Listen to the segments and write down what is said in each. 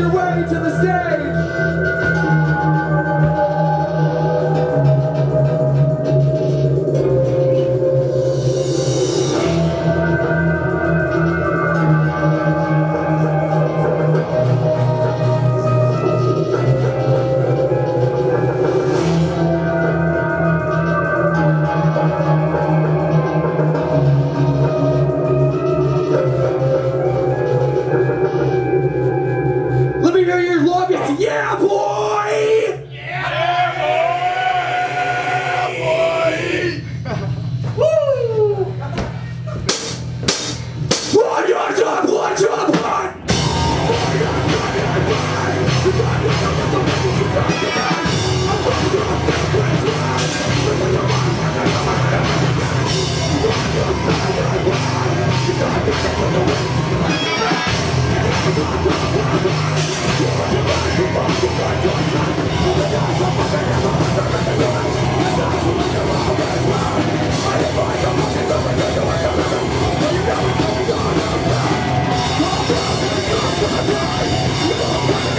your way to the stage. boy! Yeah, boy! Yeah, boy! Woo! One yard job, one job, one!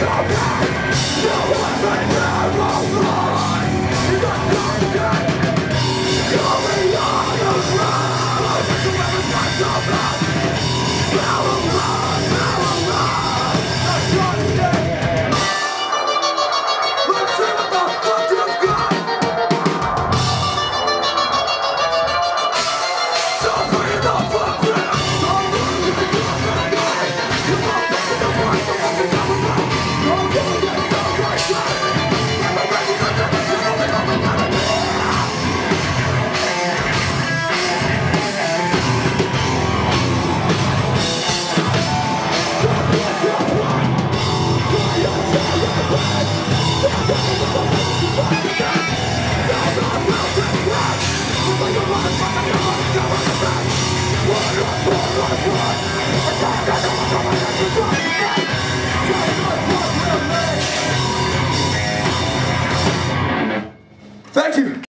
No weapon, no weapon,